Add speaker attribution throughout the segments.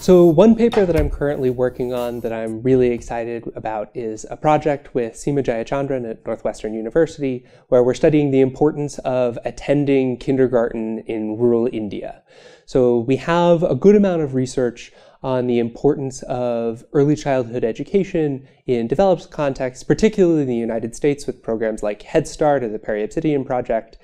Speaker 1: So one paper that I'm currently working on that I'm really excited about is a project with Seema Jayachandran at Northwestern University, where we're studying the importance of attending kindergarten in rural India. So we have a good amount of research on the importance of early childhood education in developed contexts, particularly in the United States with programs like Head Start or the Perry Obsidian Project.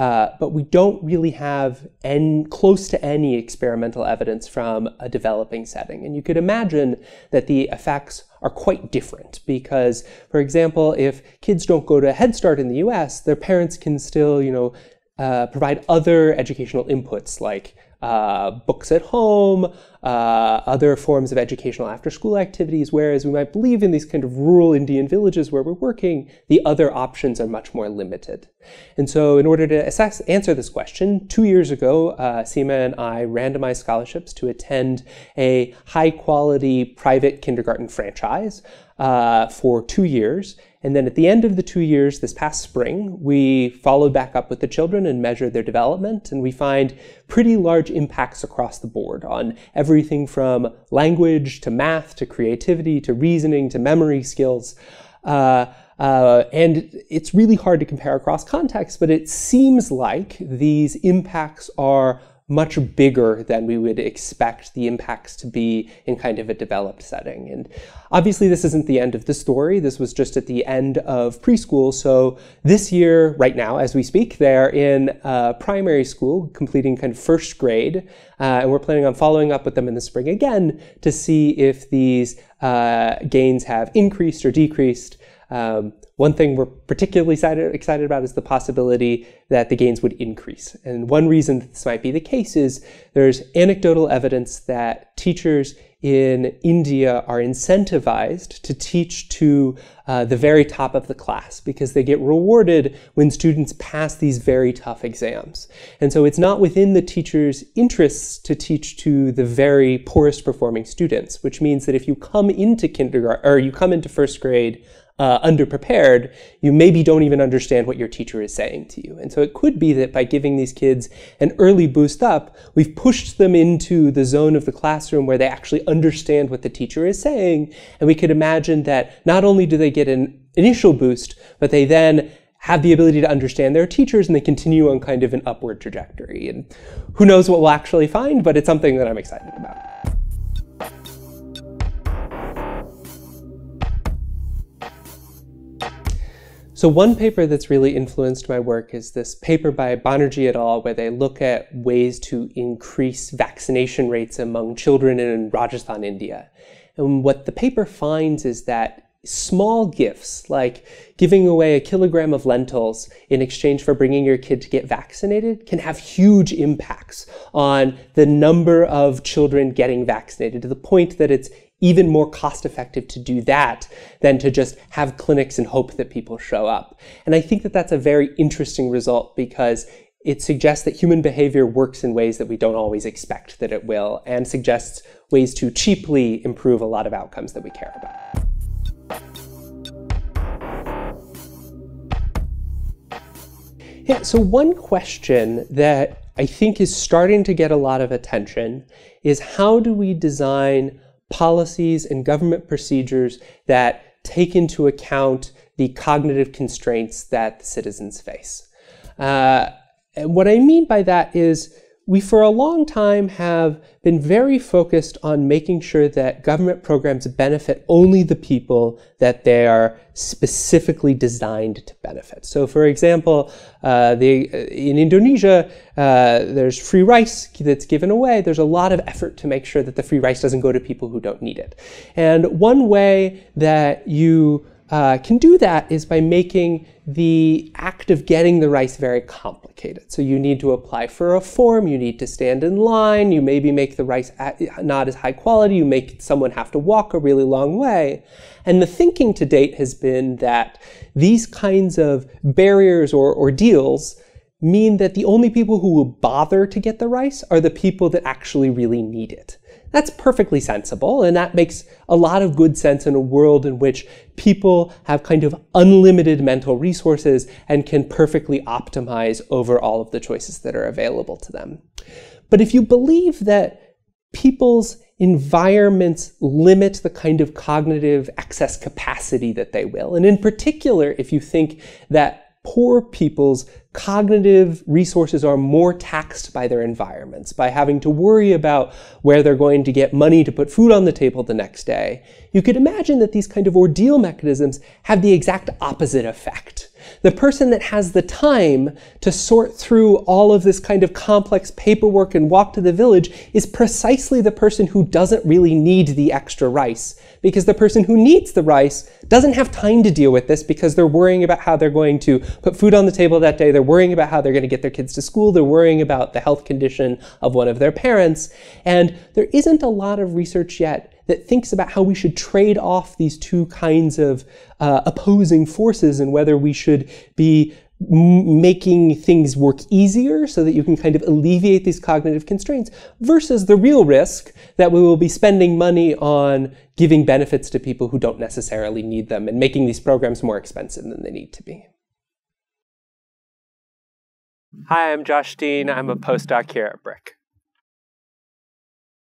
Speaker 1: Uh, but we don't really have any, close to any experimental evidence from a developing setting. And you could imagine that the effects are quite different because, for example, if kids don't go to Head Start in the US, their parents can still, you know, uh, provide other educational inputs like uh, books at home, uh, other forms of educational after school activities, whereas we might believe in these kind of rural Indian villages where we're working, the other options are much more limited. And so, in order to assess, answer this question, two years ago, uh, Seema and I randomized scholarships to attend a high quality private kindergarten franchise uh, for two years. And then at the end of the two years, this past spring, we followed back up with the children and measured their development. And we find pretty large impacts across the board on everything from language to math to creativity to reasoning to memory skills. Uh, uh, and it's really hard to compare across contexts, but it seems like these impacts are much bigger than we would expect the impacts to be in kind of a developed setting. And obviously, this isn't the end of the story. This was just at the end of preschool. So this year, right now, as we speak, they're in uh, primary school, completing kind of first grade. Uh, and we're planning on following up with them in the spring again to see if these uh, gains have increased or decreased. Um, one thing we're particularly excited, about is the possibility that the gains would increase. And one reason this might be the case is there's anecdotal evidence that teachers in India are incentivized to teach to uh, the very top of the class because they get rewarded when students pass these very tough exams. And so it's not within the teacher's interests to teach to the very poorest performing students, which means that if you come into kindergarten or you come into first grade uh, underprepared, you maybe don't even understand what your teacher is saying to you. And so it could be that by giving these kids an early boost up, we've pushed them into the zone of the classroom where they actually understand what the teacher is saying. And we could imagine that not only do they get an initial boost, but they then have the ability to understand their teachers and they continue on kind of an upward trajectory. And who knows what we'll actually find, but it's something that I'm excited about. So one paper that's really influenced my work is this paper by Banerjee et al., where they look at ways to increase vaccination rates among children in Rajasthan, India. And what the paper finds is that small gifts, like giving away a kilogram of lentils in exchange for bringing your kid to get vaccinated, can have huge impacts on the number of children getting vaccinated to the point that it's even more cost effective to do that than to just have clinics and hope that people show up. And I think that that's a very interesting result because it suggests that human behavior works in ways that we don't always expect that it will and suggests ways to cheaply improve a lot of outcomes that we care about. Yeah, so one question that I think is starting to get a lot of attention is how do we design policies and government procedures that take into account the cognitive constraints that citizens face. Uh, and what I mean by that is we for a long time have been very focused on making sure that government programs benefit only the people that they are specifically designed to benefit. So, for example, uh, uh, in Indonesia, uh, there's free rice that's given away. There's a lot of effort to make sure that the free rice doesn't go to people who don't need it. And one way that you uh, can do that is by making the act of getting the rice very complicated. So you need to apply for a form, you need to stand in line, you maybe make the rice not as high quality, you make someone have to walk a really long way. And the thinking to date has been that these kinds of barriers or ordeals mean that the only people who will bother to get the rice are the people that actually really need it. That's perfectly sensible, and that makes a lot of good sense in a world in which people have kind of unlimited mental resources and can perfectly optimize over all of the choices that are available to them. But if you believe that people's environments limit the kind of cognitive excess capacity that they will. And in particular, if you think that poor people's cognitive resources are more taxed by their environments, by having to worry about where they're going to get money to put food on the table the next day. You could imagine that these kind of ordeal mechanisms have the exact opposite effect. The person that has the time to sort through all of this kind of complex paperwork and walk to the village is precisely the person who doesn't really need the extra rice. Because the person who needs the rice doesn't have time to deal with this because they're worrying about how they're going to put food on the table that day. They're worrying about how they're going to get their kids to school. They're worrying about the health condition of one of their parents. And there isn't a lot of research yet that thinks about how we should trade off these two kinds of uh, opposing forces and whether we should be making things work easier so that you can kind of alleviate these cognitive constraints versus the real risk that we will be spending money on giving benefits to people who don't necessarily need them and making these programs more expensive than they need to be. Hi, I'm Josh Dean. I'm a postdoc here at briq.